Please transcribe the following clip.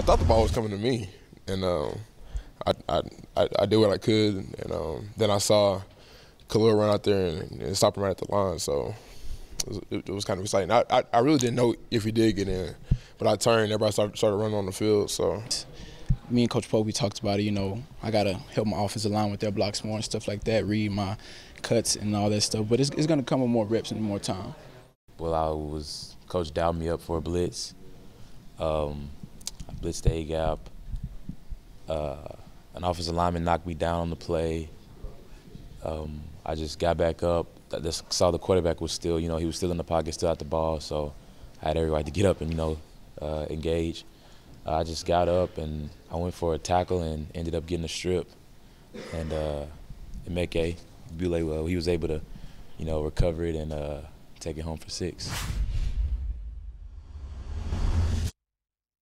I thought the ball was coming to me, and um, I, I, I, I, did what I could, and um, then I saw Khalil run out there and, and stop him right at the line. So it was, it, it was kind of exciting. I, I, I, really didn't know if he did get in, but I turned, everybody started, started running on the field. So me and Coach Pope, we talked about it. You know, I gotta help my offensive line with their blocks more and stuff like that, read my cuts and all that stuff. But it's, it's gonna come with more reps and more time. Well, I was Coach dialed me up for a blitz. Um, I blitzed the A gap. Uh, an offensive lineman knocked me down on the play. Um, I just got back up. I saw the quarterback was still, you know, he was still in the pocket, still at the ball. So I had every right to get up and, you know, uh, engage. I just got up and I went for a tackle and ended up getting a strip. And uh, Emeke Egbule, well, he was able to, you know, recover it and uh, take it home for six.